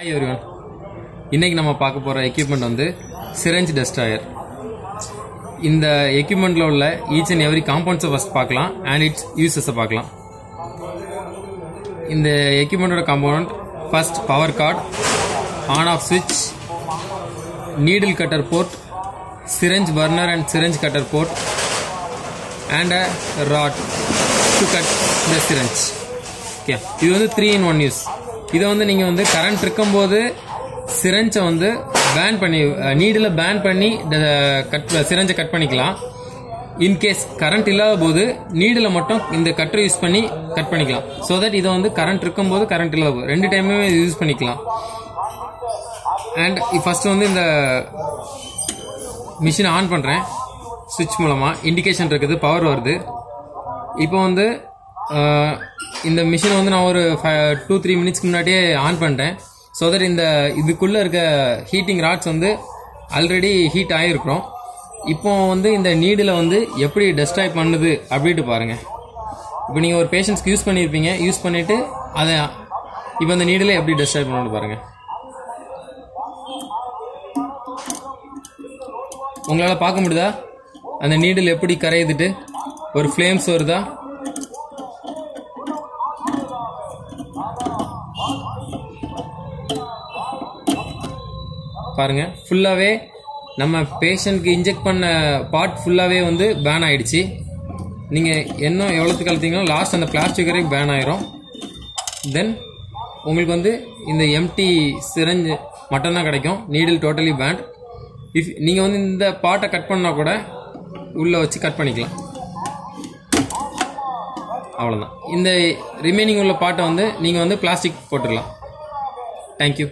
Hi everyone இன்னைக்கு நம்ம பார்க்க போகிற எக்யூப்மெண்ட் வந்து சிரஞ்ச் டெஸ்டாயர் இந்த எக்யூப்மெண்ட்டில் உள்ள ஈச் அண்ட் எவ்ரி காம்பவுண்ட்ஸை ஃபஸ்ட் பார்க்கலாம் அண்ட் இட்ஸ் யூசஸை பார்க்கலாம். இந்த எக்யூப்மெண்ட்டோட compound first power cord on off சுவிட்ச் needle cutter port syringe burner and syringe cutter port and a rod to cut the syringe okay இது வந்து த்ரீ இன் ஒன் யூஸ் இதை வந்து நீங்கள் வந்து கரண்ட் இருக்கும்போது சிரஞ்சை வந்து பேன் பண்ணி நீடில் பேன் பண்ணி கட் சிரஞ்சை கட் பண்ணிக்கலாம். இன்கேஸ் கரண்ட் இல்லாத போது நீடில் மட்டும் இந்த கட்டரை யூஸ் பண்ணி கட் பண்ணிக்கலாம். ஸோ தட் இதை வந்து கரண்ட் இருக்கும்போது கரண்ட் இல்லாத போது ரெண்டு டைமுமே யூஸ் பண்ணிக்கலாம். அண்ட் ஃபர்ஸ்ட் வந்து இந்த மிஷினை ஆன் பண்ணுறேன் சுவிட்ச் மூலமாக இண்டிகேஷன் இருக்குது பவர் வருது. இப்போ வந்து இந்த மிஷினை வந்து நான் ஒரு டூ த்ரீ மினிட்ஸ்க்கு முன்னாடியே ஆன் பண்ணிட்டேன். ஸோ தட் இந்த இதுக்குள்ளே இருக்க ஹீட்டிங் ராட்ஸ் வந்து ஆல்ரெடி ஹீட் ஆகிருக்கிறோம் இப்போ வந்து இந்த நீடில் வந்து எப்படி டெஸ்ட்ராய் பண்ணுது அப்படின்ட்டு பாருங்கள் இப்போ நீங்கள் ஒரு பேஷண்ட்ஸ்க்கு யூஸ் பண்ணியிருப்பீங்க யூஸ் பண்ணிவிட்டு அதை இப்போ இந்த நீடில் எப்படி டெஸ்ட்ராய் பண்ணணும்னு பாருங்கள் உங்களால் பார்க்க முடியுதா? அந்த நீடில் எப்படி கரையுதுட்டு? ஒரு ஃப்ளேம்ஸ் வருதா? பாருங்க ஃபுல்லாகவே நம்ம பேஷண்ட்க்கு இன்ஜெக்ட் பண்ண பார்ட் ஃபுல்லாகவே வந்து பேன் ஆகிடுச்சு நீங்கள் என்ன எவ்வளோத்துக்கு அழுத்திங்களோ லாஸ்ட் அந்த பிளாஸ்டிக் வரைக்கும் பேன் ஆயிரும். தென் உங்களுக்கு வந்து இந்த எம்டி சிரஞ்சு மட்டும்தான் கிடைக்கும். நீடில் டோட்டலி பேண்ட் இஃப் நீங்கள் வந்து இந்த பாட்டை கட் பண்ணால் கூட உள்ளே வச்சு கட் பண்ணிக்கலாம். அவ்வளோதான் இந்த ரிமைனிங் உள்ள பாட்டை வந்து நீங்கள் வந்து பிளாஸ்டிக் போட்டுடலாம். தேங்க்யூ